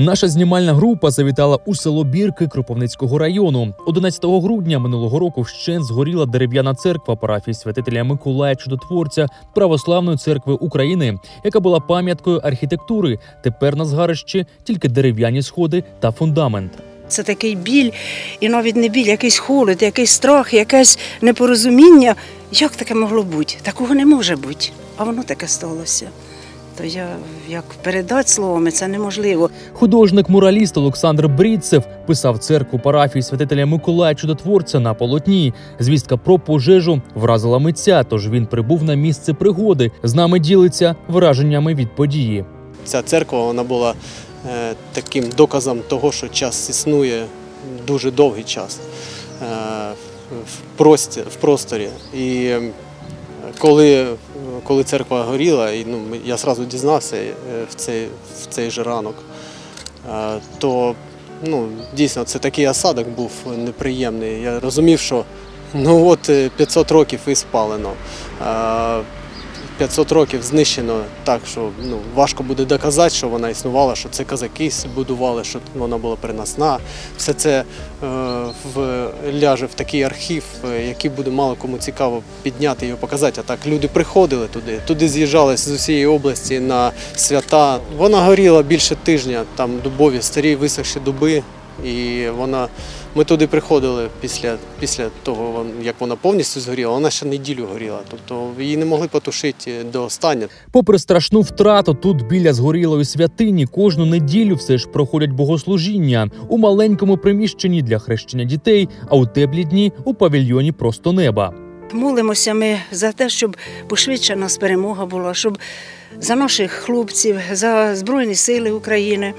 Наша знімальна група завітала у село Бірки Кропивницького району. 11 грудня минулого року вщент згоріла дерев'яна церква парафії святителя Миколая Чудотворця Православної церкви України, яка була пам'яткою архітектури. Тепер на згарищі тільки дерев'яні сходи та фундамент. Це такий біль, і навіть не біль, якийсь холод, якийсь страх, якесь непорозуміння. Як таке могло бути? Такого не може бути. А воно таке сталося. То я як передати словами, це неможливо. Художник-мураліст Олександр Брідцев писав церкву парафії святителя Миколая Чудотворця на полотні. Звістка про пожежу вразила митця, тож він прибув на місце пригоди. З нами ділиться враженнями від події. Ця церква вона була е, таким доказом того, що час існує дуже довгий час е, в, прості, в просторі. І е, коли, коли церква горіла, і, ну, я одразу дізнався е, в цей, в цей же ранок, е, то ну, дійсно це такий осадок був неприємний. Я розумів, що ну от е, 500 років і спалено. Е, 500 років знищено так, що ну, важко буде доказати, що вона існувала, що це козаки будували, що вона була переносна. Все це е, в, ляже в такий архів, е, який буде мало кому цікаво підняти і показати. А так люди приходили туди, туди з'їжджались з усієї області на свята. Вона горіла більше тижня, там дубові, старі висохші дуби. І вона, ми туди приходили після, після того, як вона повністю згоріла, вона ще неділю горіла. Тобто її не могли потушити до останнього. Попри страшну втрату, тут біля згорілої святині кожну неділю все ж проходять богослужіння у маленькому приміщенні для хрещення дітей, а у теплі дні у павільйоні просто неба. Молимося ми за те, щоб пошвидше нас перемога була, щоб за наших хлопців, за Збройні Сили України,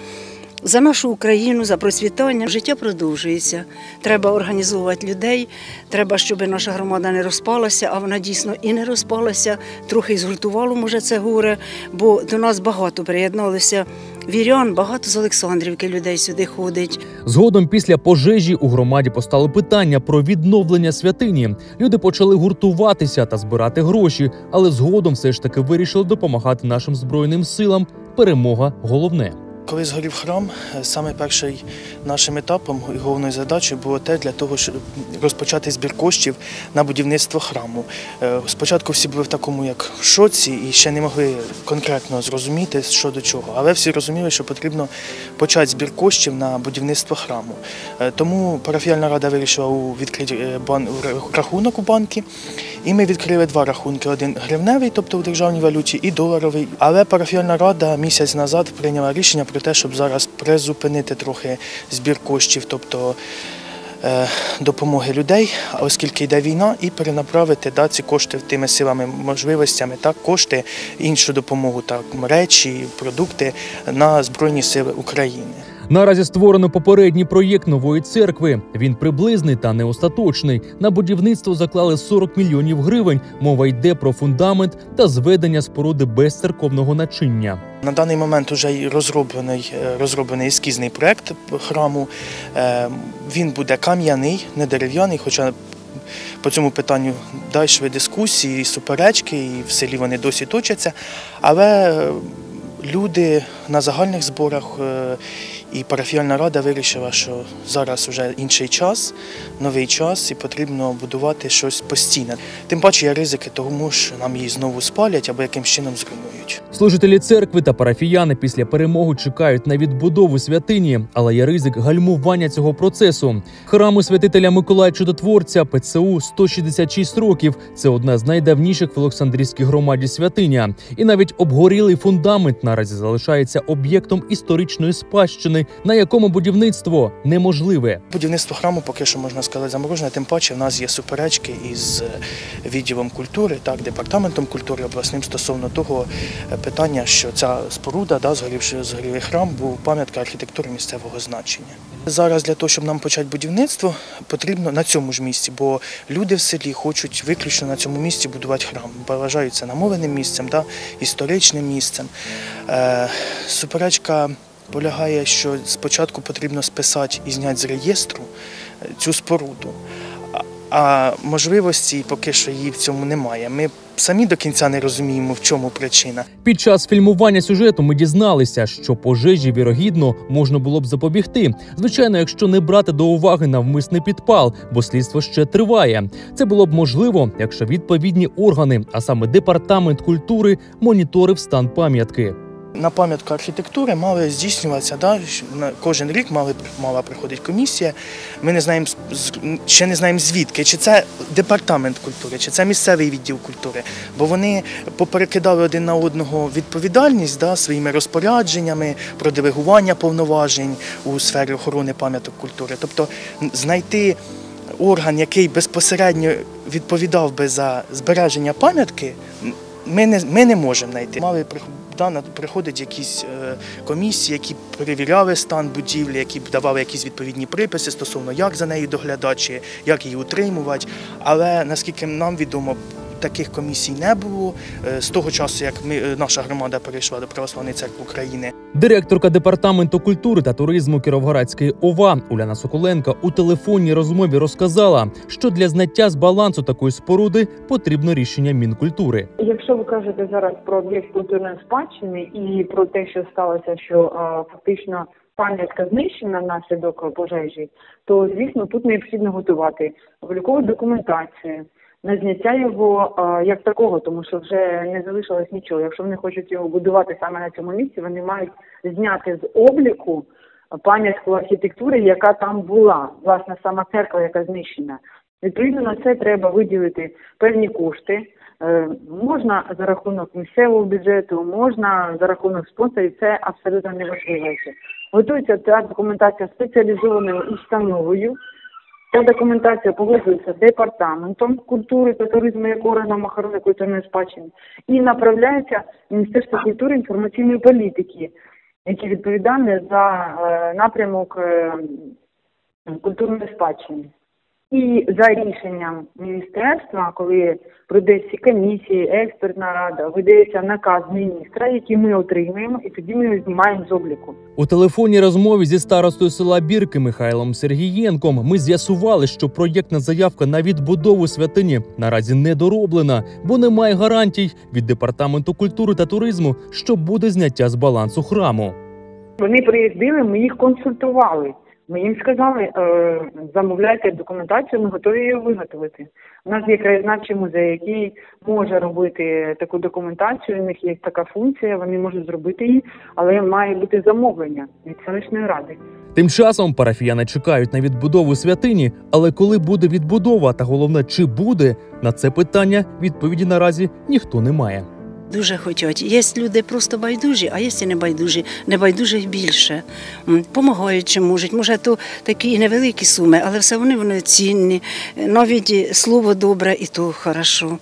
за нашу Україну, за процвітання. Життя продовжується. Треба організовувати людей. Треба, щоб наша громада не розпалася, а вона дійсно і не розпалася. Трохи згуртувало, може, це горе, бо до нас багато приєдналося вірян, багато з Олександрівки людей сюди ходить. Згодом після пожежі у громаді постало питання про відновлення святині. Люди почали гуртуватися та збирати гроші, але згодом все ж таки вирішили допомагати нашим збройним силам. Перемога головне. Коли згорів храм, саме перший нашим етапом і головною задачею було те для того, щоб розпочати збір коштів на будівництво храму. Е, Спочатку всі були в такому як шоці і ще не могли конкретно зрозуміти, що до чого. Але всі розуміли, що потрібно почати збір коштів на будівництво храму. Е, Тому парафіальна рада вирішила відкрити е, рахунок у банки. І ми відкрили два рахунки: один гривневий, тобто у державній валюті, і доларовий. Але парафіальна рада місяць назад прийняла рішення про те, щоб зараз призупинити трохи збір коштів, тобто е, допомоги людей, оскільки йде війна, і перенаправити да, ці кошти тими силами, можливостями, так, кошти, іншу допомогу, так, речі, продукти на Збройні Сили України. Наразі створено попередній проєкт нової церкви. Він приблизний та не остаточний. На будівництво заклали 40 мільйонів гривень. Мова йде про фундамент та зведення споруди без церковного начиння. На даний момент вже розроблений, е, розроблений ескізний проект храму. Е, Він буде кам'яний, не дерев'яний, хоча по цьому питанню далі дискусії, суперечки, і в селі вони досі точаться. Але е, люди на загальних зборах і парафіальна рада вирішила, що зараз вже інший час, новий час, і потрібно будувати щось постійне. Тим паче є ризики, тому що нам її знову спалять або якимсь чином зруйнують. Служителі церкви та парафіяни після перемоги чекають на відбудову святині, але є ризик гальмування цього процесу. Храму святителя Миколая Чудотворця ПЦУ 166 років. Це одна з найдавніших в Олександрійській громаді святиня. І навіть обгорілий фундамент наразі залишається об'єктом історичної спадщини, на якому будівництво неможливе. Будівництво храму поки що можна сказати заморожене, тим паче в нас є суперечки із е, відділом культури, так, департаментом культури обласним стосовно того е, питання, що ця споруда, да, згорівши згорілий храм, був пам'ятка архітектури місцевого значення. Зараз для того, щоб нам почати будівництво, потрібно на цьому ж місці, бо люди в селі хочуть виключно на цьому місці будувати храм. Вважають це намовленим місцем, да, історичним місцем. Е, суперечка полягає, що спочатку потрібно списати і зняти з реєстру е, цю споруду. А- А можливості поки що її в цьому немає. Ми самі до кінця не розуміємо, в чому причина. Під час фільмування сюжету ми дізналися, що пожежі вірогідно можна було б запобігти. Звичайно, якщо не брати до уваги навмисний підпал, бо слідство ще триває. Це було б можливо, якщо відповідні органи, а саме департамент культури, моніторив стан пам'ятки. На пам'ятку архітектури мали здійснюватися, да, кожен рік мали, мала приходити комісія. Ми не знаємо, ще не знаємо звідки, чи це департамент культури, чи це місцевий відділ культури. Бо вони поперекидали один на одного відповідальність да, своїми розпорядженнями про делегування повноважень у сфері охорони пам'яток культури. Тобто знайти орган, який безпосередньо відповідав би за збереження пам'ятки, ми не, ми не можемо знайти. Мали приходить якісь е, комісії, які перевіряли стан будівлі, які давали якісь відповідні приписи стосовно як за нею доглядати, чи як її утримувати. Але наскільки нам відомо, таких комісій не було Е, з того часу, як ми, е, наша громада перейшла до Православної церкви України. Директорка департаменту культури та туризму Кіровоградської ОВА Уляна Соколенка у телефонній розмові розказала, що для зняття з балансу такої споруди потрібно рішення мінкультури. Якщо ви кажете зараз про об'єкт культурної спадщини і про те, що сталося, що а, фактично пам'ятка знищена внаслідок пожежі, то звісно тут необхідно готувати облікову документацію на зняття його а, як такого, тому що вже не залишилось нічого. Якщо вони хочуть його будувати саме на цьому місці, вони мають зняти з обліку пам'ятку архітектури, яка там була, власне, сама церква, яка знищена. Відповідно на це треба виділити певні кошти. Е, Можна за рахунок місцевого бюджету, можна за рахунок спонсорів, це абсолютно не важливо. Готується ця документація спеціалізованою установою. Ця документація погоджується департаментом культури та туризму як органом охорони культурної спадщини і направляється Міністерство культури інформаційної політики, яке відповідальне за е, напрямок е, культурної спадщини. І за рішенням міністерства, коли пройде всі комісії, експертна рада, видається наказ міністра, який ми отримуємо, і тоді ми його знімаємо з обліку. У телефонній розмові зі старостою села Бірки Михайлом Сергієнком ми з'ясували, що проєктна заявка на відбудову святині наразі не дороблена, бо немає гарантій від департаменту культури та туризму, що буде зняття з балансу храму. Вони приїздили, ми їх консультували. Ми їм сказали, е, замовляйте документацію, ми готові її виготовити. У нас є краєзнавчий музей, який може робити таку документацію. У них є така функція, вони можуть зробити її, але має бути замовлення від селищної ради. Тим часом парафіяни чекають на відбудову святині, але коли буде відбудова, та головне, чи буде на це питання, відповіді наразі ніхто не має. Дуже хочуть. Є люди просто байдужі, а є і не байдужі. Небайдужих більше. Помагають чи можуть. Може, то такі невеликі суми, але все вони вони цінні. Навіть слово добре, і то хорошо.